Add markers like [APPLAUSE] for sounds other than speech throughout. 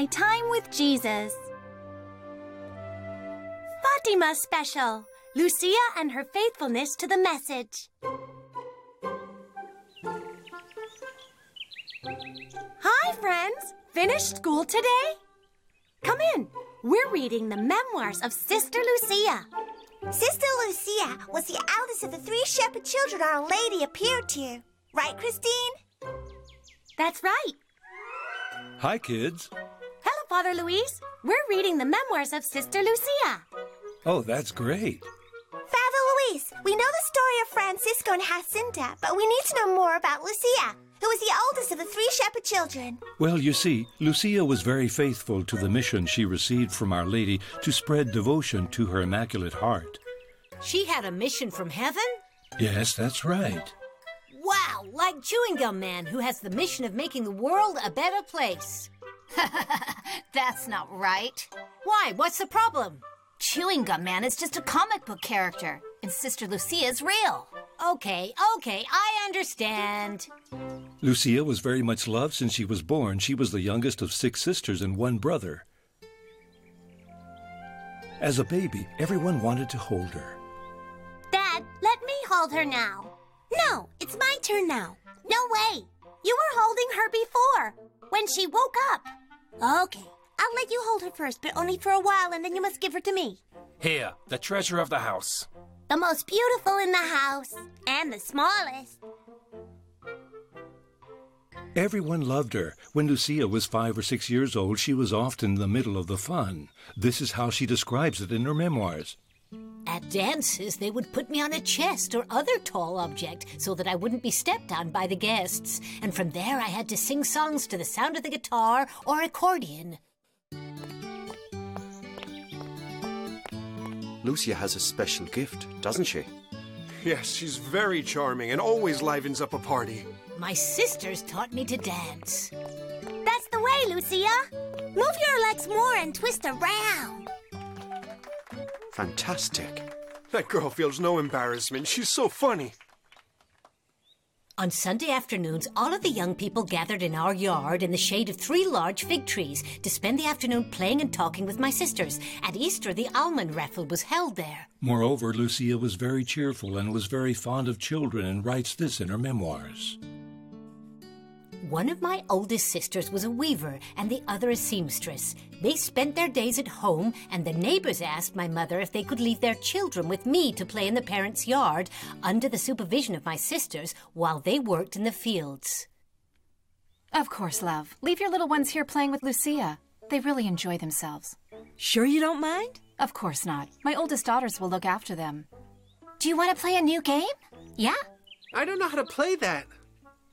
My Time with Jesus. Fatima Special Lucia and her faithfulness to the message. Hi, friends. Finished school today? Come in. We're reading the memoirs of Sister Lucia. Sister Lucia was the eldest of the three shepherd children Our Lady appeared to. Right, Christine? That's right. Hi, kids. Hello, Father Luis. We're reading the memoirs of Sister Lucia. Oh, that's great. Father Luis, we know the story of Francisco and Jacinta, but we need to know more about Lucia, who was the oldest of the three shepherd children. Well, you see, Lucia was very faithful to the mission she received from Our Lady to spread devotion to her Immaculate Heart. She had a mission from heaven? Yes, that's right. Wow, like Chewing Gum Man, who has the mission of making the world a better place. [LAUGHS] That's not right. Why? What's the problem? Chewing Gum Man is just a comic book character, and Sister Lucia is real. Okay, okay, I understand. Lucia was very much loved since she was born. She was the youngest of six sisters and one brother. As a baby, everyone wanted to hold her. Dad, let me hold her now. No, it's my turn now. No way. You were holding her before, when she woke up. Okay, I'll let you hold her first, but only for a while, and then you must give her to me. Here, the treasure of the house. The most beautiful in the house, and the smallest. Everyone loved her. When Lucia was five or six years old, she was often in the middle of the fun. This is how she describes it in her memoirs. At dances, they would put me on a chest or other tall object so that I wouldn't be stepped on by the guests. And from there, I had to sing songs to the sound of the guitar or accordion. Lucia has a special gift, doesn't she? Yes, she's very charming and always livens up a party. My sisters taught me to dance. That's the way, Lucia. Move your legs more and twist around. Fantastic. That girl feels no embarrassment. She's so funny. On Sunday afternoons, all of the young people gathered in our yard in the shade of three large fig trees to spend the afternoon playing and talking with my sisters. At Easter, the almond raffle was held there. Moreover, Lucia was very cheerful and was very fond of children and writes this in her memoirs. One of my oldest sisters was a weaver and the other a seamstress. They spent their days at home, and the neighbors asked my mother if they could leave their children with me to play in the parents' yard under the supervision of my sisters while they worked in the fields. Of course, love. Leave your little ones here playing with Lucia. They really enjoy themselves. Sure you don't mind? Of course not. My oldest daughters will look after them. Do you want to play a new game? Yeah? I don't know how to play that.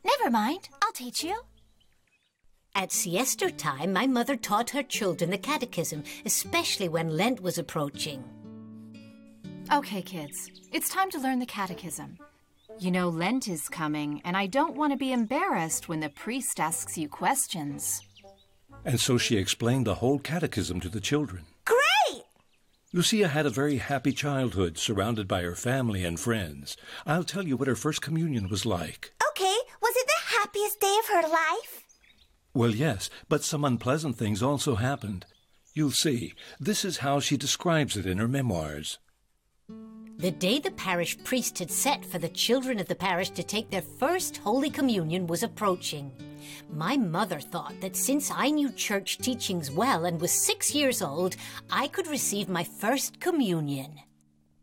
Never mind. I'll teach you. At siesta time, my mother taught her children the catechism, especially when Lent was approaching. Okay, kids. It's time to learn the catechism. You know, Lent is coming, and I don't want to be embarrassed when the priest asks you questions. And so she explained the whole catechism to the children. Great! Lucia had a very happy childhood, surrounded by her family and friends. I'll tell you what her first communion was like. Oh, Okay, was it the happiest day of her life? Well, yes, but some unpleasant things also happened. You'll see. This is how she describes it in her memoirs. The day the parish priest had set for the children of the parish to take their first Holy Communion was approaching. My mother thought that since I knew church teachings well and was six years old, I could receive my first communion.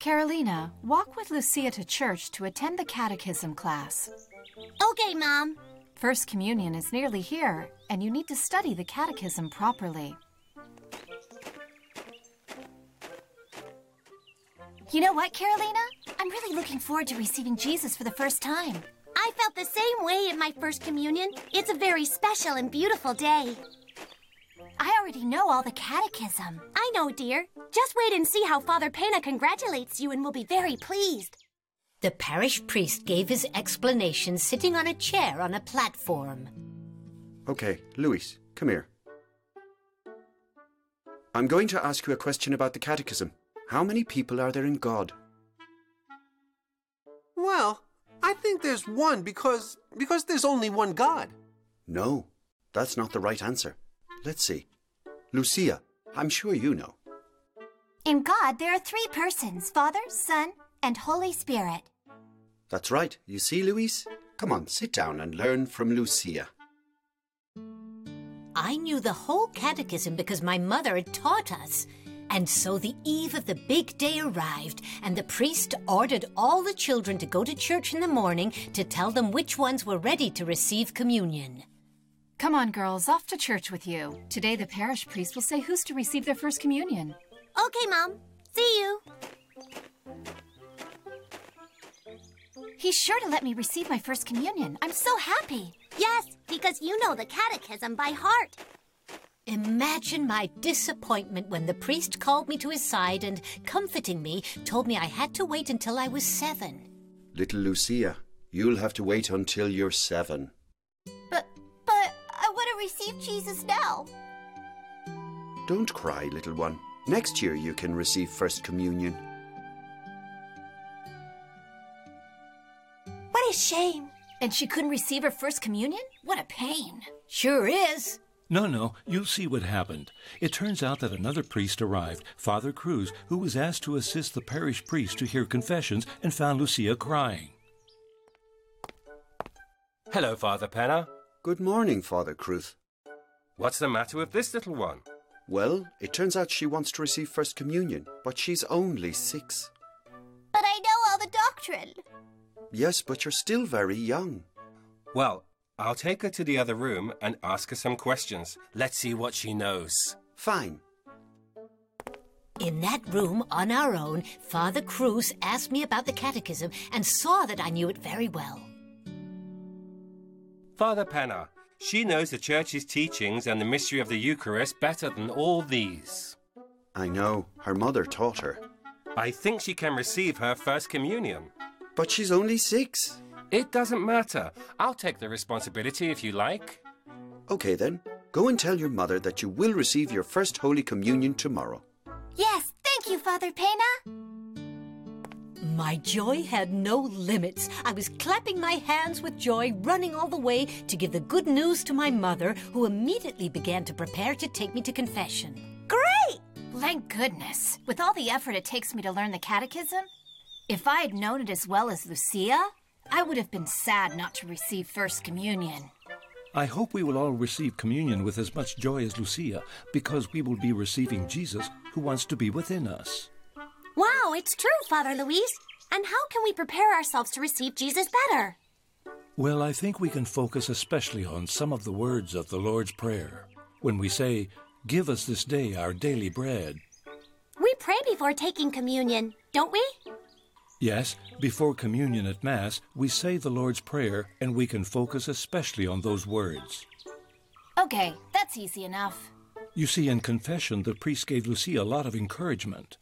Carolina, walk with Lucia to church to attend the catechism class. Okay, Mom. First communion is nearly here, and you need to study the catechism properly. You know what, Carolina? I'm really looking forward to receiving Jesus for the first time. I felt the same way at my first communion. It's a very special and beautiful day. I already know all the catechism. I know, dear. Just wait and see how Father Pena congratulates you and will be very pleased. The parish priest gave his explanation sitting on a chair on a platform. Okay, Luis, come here. I'm going to ask you a question about the catechism. How many people are there in God? Well, I think there's one because because there's only one God. No, that's not the right answer. Let's see. Lucia, I'm sure you know. In God, there are three persons Father, Son, and Holy Spirit. That's right. You see, Luis? Come on, sit down and learn from Lucia. I knew the whole catechism because my mother had taught us. And so the eve of the big day arrived, and the priest ordered all the children to go to church in the morning to tell them which ones were ready to receive communion. Come on, girls, off to church with you. Today, the parish priest will say who's to receive their first communion. Okay, Mom. See you. He's sure to let me receive my first communion. I'm so happy. Yes, because you know the catechism by heart. Imagine my disappointment when the priest called me to his side and, comforting me, told me I had to wait until I was seven. Little Lucia, you'll have to wait until you're seven. But, but I want to receive Jesus now. Don't cry, little one. Next year you can receive First Communion. Shame. And she couldn't receive her first communion? What a pain. Sure is. No, no, you'll see what happened. It turns out that another priest arrived, Father Cruz, who was asked to assist the parish priest to hear confessions and found Lucia crying. Hello, Father Pena. Good morning, Father Cruz. What's the matter with this little one? Well, it turns out she wants to receive First Communion, but she's only six. But I know all the doctrine. Yes, but you're still very young. Well, I'll take her to the other room and ask her some questions. Let's see what she knows. Fine. In that room, on our own, Father Cruz asked me about the catechism and saw that I knew it very well. Father Pena, she knows the Church's teachings and the mystery of the Eucharist better than all these. I know. Her mother taught her. I think she can receive her First Communion. But she's only six. It doesn't matter. I'll take the responsibility if you like. Okay then. Go and tell your mother that you will receive your First Holy Communion tomorrow. Yes, thank you, Father Pena. My joy had no limits. I was clapping my hands with joy, running all the way to give the good news to my mother, who immediately began to prepare to take me to confession. Great! Thank goodness. With all the effort it takes me to learn the catechism, if I had known it as well as Lucia, I would have been sad not to receive First Communion. I hope we will all receive communion with as much joy as Lucia, because we will be receiving Jesus who wants to be within us. Wow, it's true, Father Luis. And how can we prepare ourselves to receive Jesus better? Well, I think we can focus especially on some of the words of the Lord's Prayer. When we say, Give us this day our daily bread. We pray before taking communion, don't we? Yes, before communion at Mass, we say the Lord's Prayer and we can focus especially on those words. Okay, that's easy enough. You see, in confession, the priest gave Lucia a lot of encouragement.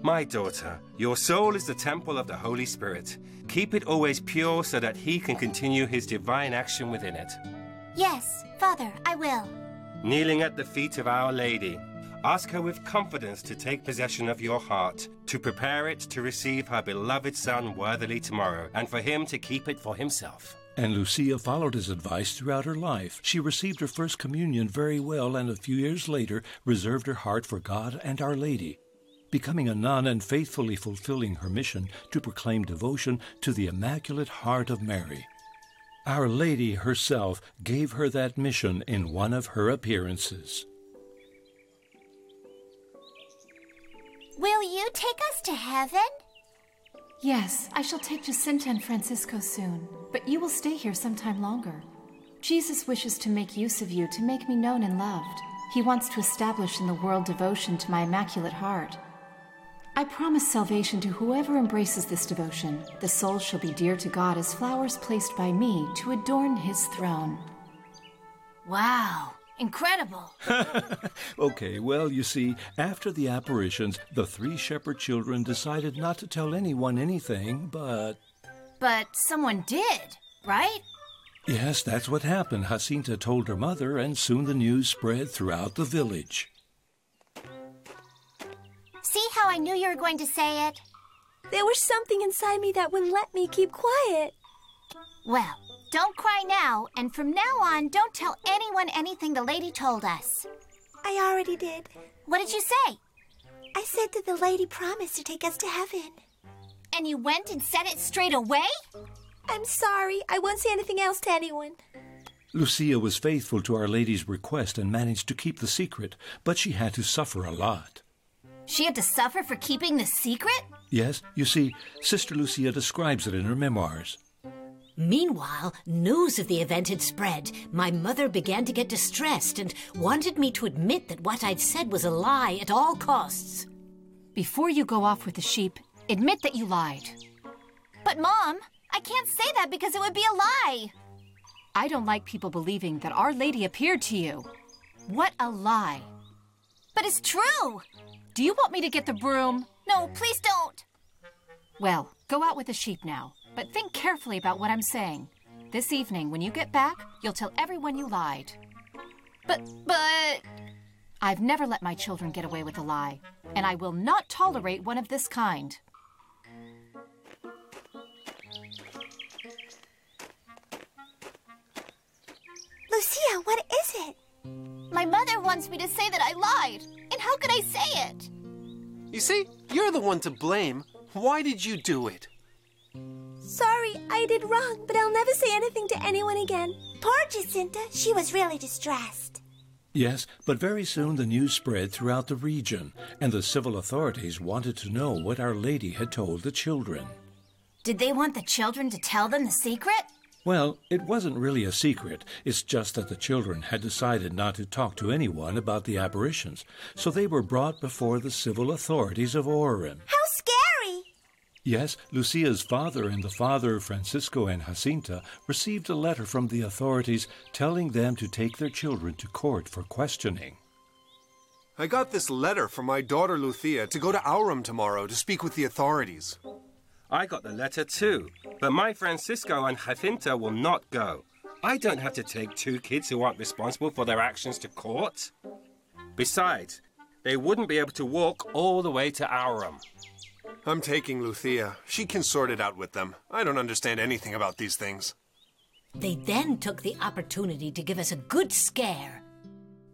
My daughter, your soul is the temple of the Holy Spirit. Keep it always pure so that He can continue His divine action within it. Yes, Father, I will. Kneeling at the feet of Our Lady, ask her with confidence to take possession of your heart, to prepare it to receive her beloved Son worthily tomorrow, and for Him to keep it for Himself. And Lucia followed his advice throughout her life. She received her first communion very well and a few years later reserved her heart for God and Our Lady, becoming a nun and faithfully fulfilling her mission to proclaim devotion to the Immaculate Heart of Mary. Our Lady herself gave her that mission in one of her appearances. Will you take us to heaven? Yes, I shall take Jacinta and Francisco soon, but you will stay here some time longer. Jesus wishes to make use of you to make me known and loved. He wants to establish in the world devotion to my Immaculate Heart. I promise salvation to whoever embraces this devotion. The soul shall be dear to God as flowers placed by me to adorn his throne. Wow, incredible. [LAUGHS] Okay, well, you see, after the apparitions, the three shepherd children decided not to tell anyone anything, but. But someone did, right? Yes, that's what happened. Jacinta told her mother, and soon the news spread throughout the village. See how I knew you were going to say it? There was something inside me that wouldn't let me keep quiet. Well, Don't cry now, and from now on, don't tell anyone anything the lady told us. I already did. What did you say? I said that the lady promised to take us to heaven. And you went and said it straight away? I'm sorry. I won't say anything else to anyone. Lucia was faithful to Our Lady's request and managed to keep the secret, but she had to suffer a lot. She had to suffer for keeping the secret? Yes, you see, Sister Lucia describes it in her memoirs. Meanwhile, news of the event had spread. My mother began to get distressed and wanted me to admit that what I'd said was a lie at all costs. Before you go off with the sheep, admit that you lied. But, Mom, I can't say that because it would be a lie. I don't like people believing that Our Lady appeared to you. What a lie. But it's true. Do you want me to get the broom? No, please don't. Well, go out with the sheep now, but think carefully about what I'm saying. This evening, when you get back, you'll tell everyone you lied. But, but. I've never let my children get away with a lie, and I will not tolerate one of this kind. Lucia, what is it? My mother wants me to say that I lied. And how could I say it? You see, you're the one to blame. Why did you do it? Sorry, I did wrong, but I'll never say anything to anyone again. Poor Jacinta, she was really distressed. Yes, but very soon the news spread throughout the region, and the civil authorities wanted to know what Our Lady had told the children. Did they want the children to tell them the secret? Well, it wasn't really a secret. It's just that the children had decided not to talk to anyone about the apparitions, so they were brought before the civil authorities of Ourém. How scary! Yes, Lucia's father and the father of Francisco and Jacinta received a letter from the authorities telling them to take their children to court for questioning. I got this letter from my daughter Lucia to go to Ourém tomorrow to speak with the authorities. I got the letter too, but my Francisco and Jacinta will not go. I don't have to take two kids who aren't responsible for their actions to court. Besides, they wouldn't be able to walk all the way to Ourém. I'm taking Lucia. She can sort it out with them. I don't understand anything about these things. They then took the opportunity to give us a good scare.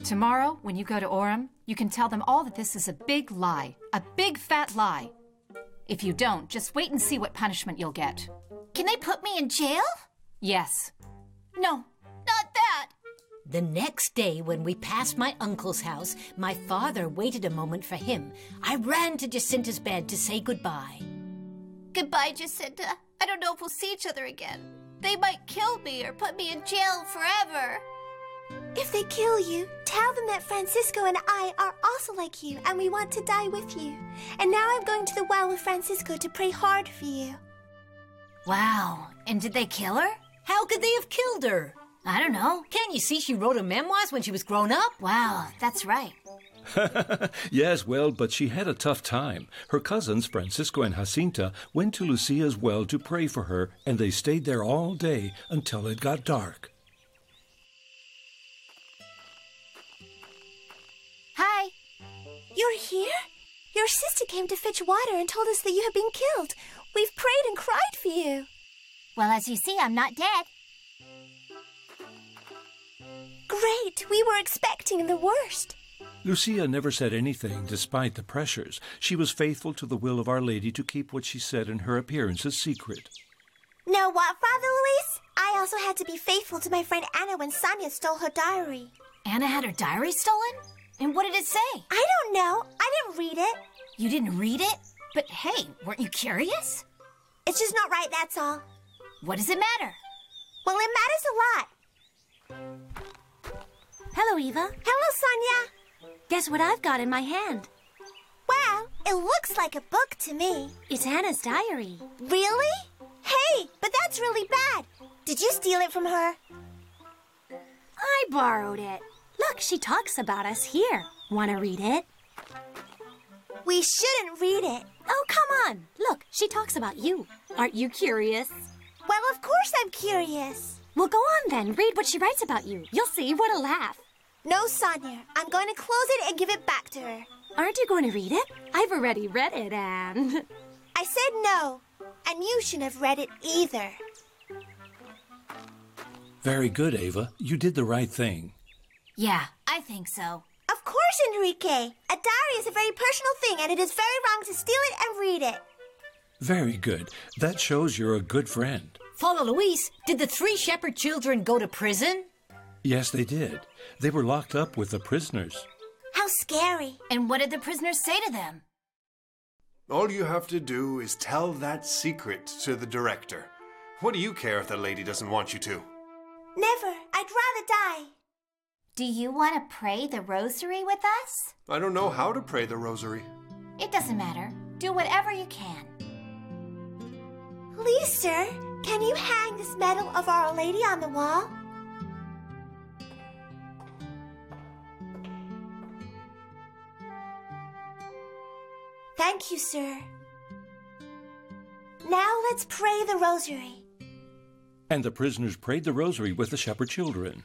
Tomorrow, when you go to Ourém, you can tell them all that this is a big lie. A big fat lie. If you don't, just wait and see what punishment you'll get. Can they put me in jail? Yes. No, not that. The next day, when we passed my uncle's house, my father waited a moment for him. I ran to Jacinta's bed to say goodbye. Goodbye, Jacinta. I don't know if we'll see each other again. They might kill me or put me in jail forever. If they kill you, tell them that Francisco and I are also like you and we want to die with you. And now I'm going to the well with Francisco to pray hard for you. Wow. And did they kill her? How could they have killed her? I don't know. Can't you see she wrote her memoirs when she was grown up? Wow, that's right. [LAUGHS] yes, well, but she had a tough time. Her cousins, Francisco and Jacinta, went to Lucia's well to pray for her, and they stayed there all day until it got dark. You're here? Your sister came to fetch water and told us that you had been killed. We've prayed and cried for you. Well, as you see, I'm not dead. Great. We were expecting the worst. Lucia never said anything despite the pressures. She was faithful to the will of Our Lady to keep what she said in her appearances secret. Know what, Father Luis? I also had to be faithful to my friend Anna when Sonia stole her diary. Anna had her diary stolen? And what did it say? I don't know. I didn't read it. You didn't read it? But hey, weren't you curious? It's just not right, that's all. What does it matter? Well, it matters a lot. Hello, Eva. Hello, Sonia. Guess what I've got in my hand? Well, it looks like a book to me. It's Hannah's diary. Really? Hey, but that's really bad. Did you steal it from her? I borrowed it. Look, she talks about us here. Want to read it? We shouldn't read it. Oh, come on. Look, she talks about you. Aren't you curious? Well, of course I'm curious. Well, go on then. Read what she writes about you. You'll see what a laugh. No, Sonia. I'm going to close it and give it back to her. Aren't you going to read it? I've already read it, Anne. [LAUGHS] I said no. And you shouldn't have read it either. Very good, Ava. You did the right thing. Yeah, I think so. Of course, Enrique. A diary is a very personal thing, and it is very wrong to steal it and read it. Very good. That shows you're a good friend. Follow Luis. Did the three shepherd children go to prison? Yes, they did. They were locked up with the prisoners. How scary. And what did the prisoners say to them? All you have to do is tell that secret to the director. What do you care if the lady doesn't want you to? Never. I'd rather die. Do you want to pray the rosary with us? I don't know how to pray the rosary. It doesn't matter. Do whatever you can. Please, sir, can you hang this medal of Our Lady on the wall? Thank you, sir. Now let's pray the rosary. And the prisoners prayed the rosary with the shepherd children.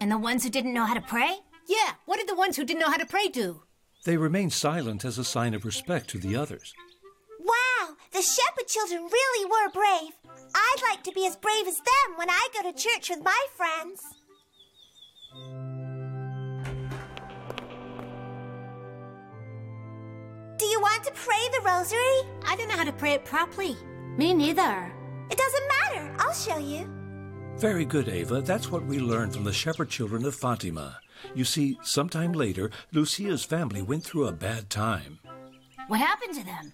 And the ones who didn't know how to pray? Yeah, what did the ones who didn't know how to pray do? They remained silent as a sign of respect to the others. Wow, the shepherd children really were brave. I'd like to be as brave as them when I go to church with my friends. Do you want to pray the rosary? I don't know how to pray it properly. Me neither. It doesn't matter. I'll show you. Very good, Ava. That's what we learned from the shepherd children of Fatima. You see, sometime later, Lucia's family went through a bad time. What happened to them?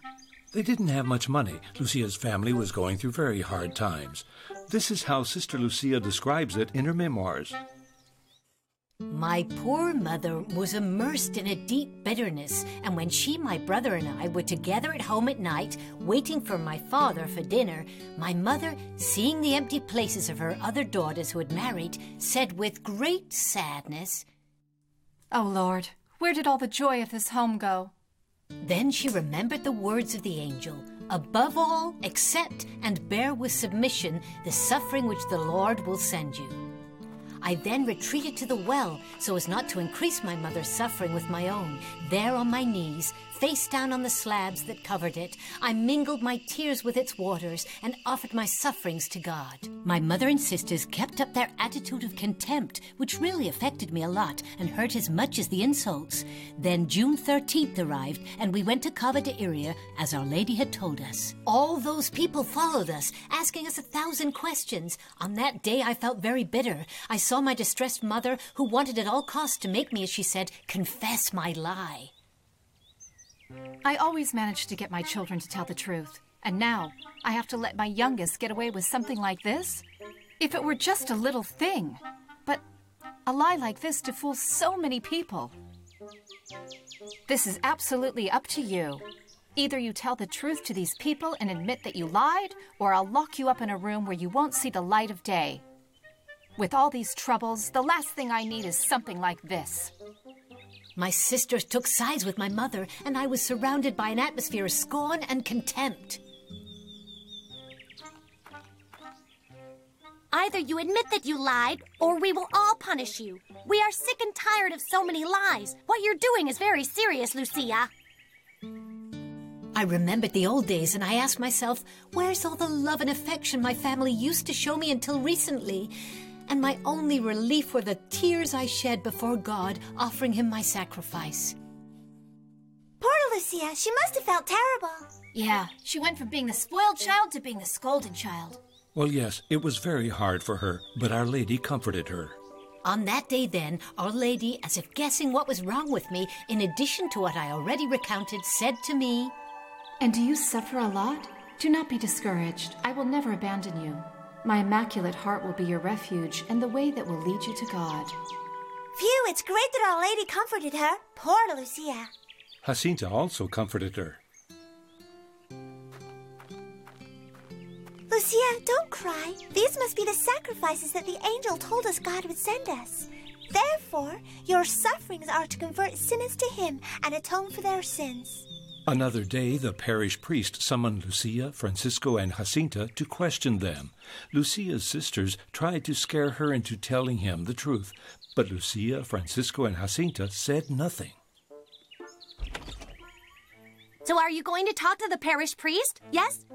They didn't have much money. Lucia's family was going through very hard times. This is how Sister Lucia describes it in her memoirs. My poor mother was immersed in a deep bitterness, and when she, my brother, and I were together at home at night, waiting for my father for dinner, my mother, seeing the empty places of her other daughters who had married, said with great sadness, Oh, Lord, where did all the joy of this home go? Then she remembered the words of the angel Above all, accept and bear with submission the suffering which the Lord will send you. I then retreated to the well so as not to increase my mother's suffering with my own. There on my knees, face down on the slabs that covered it, I mingled my tears with its waters and offered my sufferings to God. My mother and sisters kept up their attitude of contempt, which really affected me a lot and hurt as much as the insults. Then June 13th arrived, and we went to Cova da Iria as Our Lady had told us. All those people followed us, asking us a thousand questions. On that day, I felt very bitter. I saw my distressed mother, who wanted at all costs to make me, as she said, confess my lie. I always managed to get my children to tell the truth. And now, I have to let my youngest get away with something like this? If it were just a little thing. But a lie like this to fool so many people. This is absolutely up to you. Either you tell the truth to these people and admit that you lied, or I'll lock you up in a room where you won't see the light of day. With all these troubles, the last thing I need is something like this. My sisters took sides with my mother, and I was surrounded by an atmosphere of scorn and contempt. Either you admit that you lied, or we will all punish you. We are sick and tired of so many lies. What you're doing is very serious, Lucia. I remembered the old days and I asked myself, where's all the love and affection my family used to show me until recently? And my only relief were the tears I shed before God, offering Him my sacrifice. Poor Lucia, she must have felt terrible. Yeah, she went from being the spoiled child to being the scolded child. Well, yes, it was very hard for her, but Our Lady comforted her. On that day, then, Our Lady, as if guessing what was wrong with me, in addition to what I already recounted, said to me, And do you suffer a lot? Do not be discouraged. I will never abandon you. My immaculate heart will be your refuge and the way that will lead you to God. Phew, it's great that Our Lady comforted her. Poor Lucia. Jacinta also comforted her. Lucia, don't cry. These must be the sacrifices that the angel told us God would send us. Therefore, your sufferings are to convert sinners to Him and atone for their sins. Another day, the parish priest summoned Lucia, Francisco, and Jacinta to question them. Lucia's sisters tried to scare her into telling him the truth, but Lucia, Francisco, and Jacinta said nothing. So are you going to talk to the parish priest? Yes?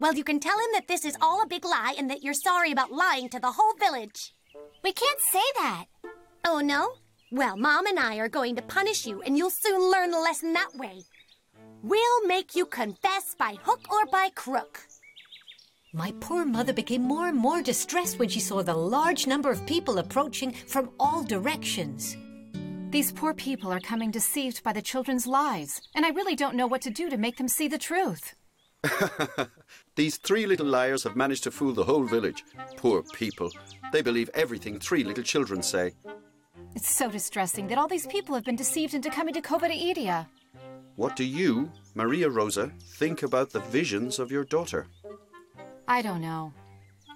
Well, you can tell him that this is all a big lie and that you're sorry about lying to the whole village. We can't say that. Oh, no? Well, Mom and I are going to punish you, and you'll soon learn the lesson that way. We'll make you confess by hook or by crook. My poor mother became more and more distressed when she saw the large number of people approaching from all directions. These poor people are coming deceived by the children's lies, and I really don't know what to do to make them see the truth. [LAUGHS] These three little liars have managed to fool the whole village. Poor people. They believe everything three little children say. It's so distressing that all these people have been deceived into coming to Cova da Iria. What do you, Maria Rosa, think about the visions of your daughter? I don't know.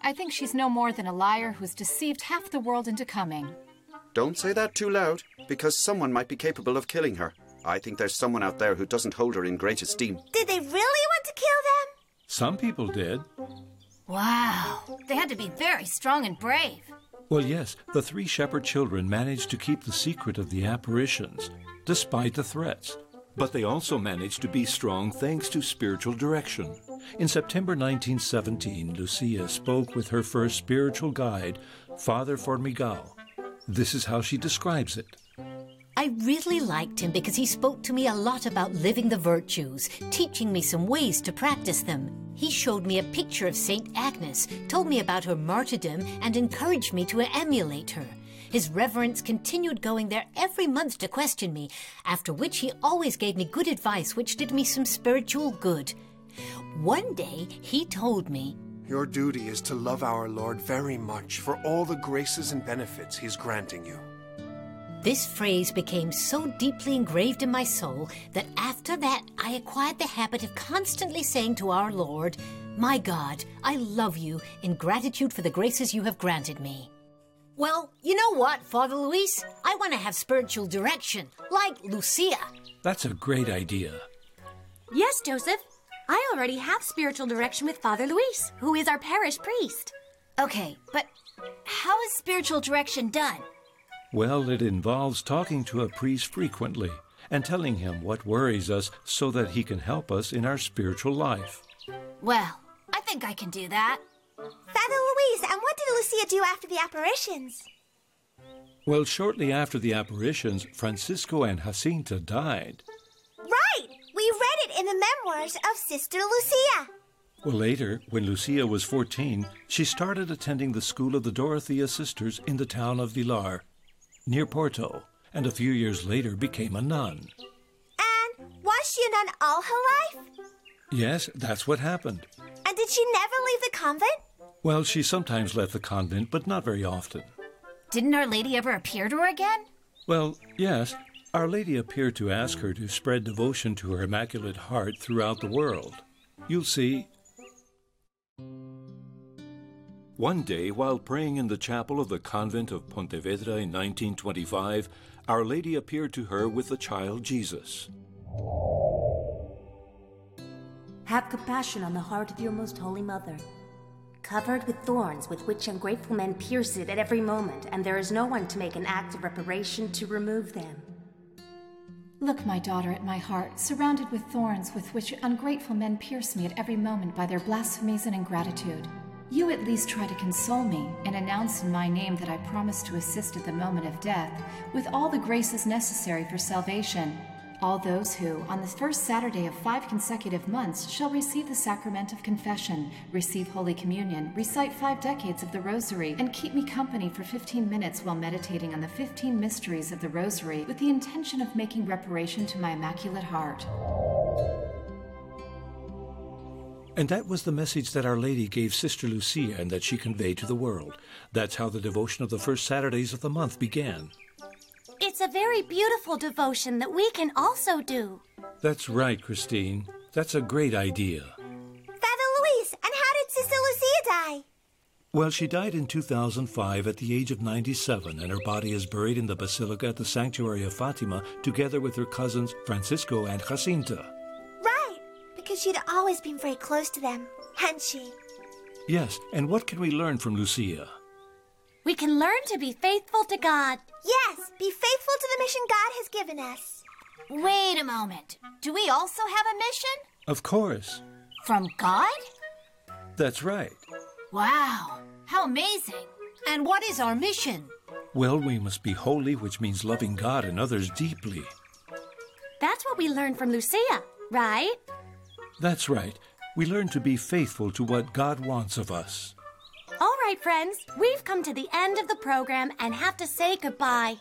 I think she's no more than a liar who's deceived half the world into coming. Don't say that too loud, because someone might be capable of killing her. I think there's someone out there who doesn't hold her in great esteem. Did they really want to kill them? Some people did. Wow. They had to be very strong and brave. Well, yes, the three shepherd children managed to keep the secret of the apparitions, despite the threats. But they also managed to be strong thanks to spiritual direction. In September 1917, Lucia spoke with her first spiritual guide, Father Formigão. This is how she describes it. I really liked him because he spoke to me a lot about living the virtues, teaching me some ways to practice them. He showed me a picture of St. Agnes, told me about her martyrdom, and encouraged me to emulate her. His reverence continued going there every month to question me, after which he always gave me good advice which did me some spiritual good. One day he told me, Your duty is to love our Lord very much for all the graces and benefits he's granting you. This phrase became so deeply engraved in my soul that after that I acquired the habit of constantly saying to our Lord, My God, I love you in gratitude for the graces you have granted me. Well, you know what, Father Luis? I want to have spiritual direction, like Lucia. That's a great idea. Yes, Joseph. I already have spiritual direction with Father Luis, who is our parish priest. Okay, but how is spiritual direction done? Well, it involves talking to a priest frequently and telling him what worries us so that he can help us in our spiritual life. Well, I think I can do that. Father Luis, and what did Lucia do after the apparitions? Well, shortly after the apparitions, Francisco and Jacinta died. Right! We read it in the memoirs of Sister Lucia. Well, later, when Lucia was 14, she started attending the school of the Dorothea sisters in the town of Vilar, near Porto, and a few years later became a nun. And was she a nun all her life? Yes, that's what happened. And did she never leave the convent? Well, she sometimes left the convent, but not very often. Didn't Our Lady ever appear to her again? Well, yes, Our Lady appeared to ask her to spread devotion to her Immaculate Heart throughout the world. You'll see. One day, while praying in the chapel of the convent of Pontevedra in 1925, Our Lady appeared to her with the child Jesus. Have compassion on the heart of your most holy mother. Covered with thorns with which ungrateful men pierce it at every moment, and there is no one to make an act of reparation to remove them. Look, my daughter, at my heart, surrounded with thorns with which ungrateful men pierce me at every moment by their blasphemies and ingratitude. You at least try to console me and announce in my name that I promise to assist at the moment of death with all the graces necessary for salvation. All those who, on the first Saturday of five consecutive months, shall receive the sacrament of confession, receive Holy Communion, recite five decades of the Rosary, and keep me company for 15 minutes while meditating on the 15 mysteries of the Rosary with the intention of making reparation to my Immaculate Heart. And that was the message that Our Lady gave Sister Lucia and that she conveyed to the world. That's how the devotion of the first Saturdays of the month began. It's a very beautiful devotion that we can also do. That's right, Christine. That's a great idea. Father Luis, and how did Sister Lucia die? Well, she died in 2005 at the age of 97, and her body is buried in the Basilica at the Sanctuary of Fatima together with her cousins Francisco and Jacinta. Right, because she'd always been very close to them, hadn't she? Yes, and what can we learn from Lucia? We can learn to be faithful to God. Yes, be faithful to the mission God has given us. Wait a moment. Do we also have a mission? Of course. From God? That's right. Wow, how amazing. And what is our mission? Well, we must be holy, which means loving God and others deeply. That's what we learned from Lucia, right? That's right. We learn to be faithful to what God wants of us right, friends, we've come to the end of the program and have to say goodbye.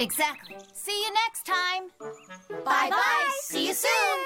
Exactly. See you next time. Bye-bye. See you soon.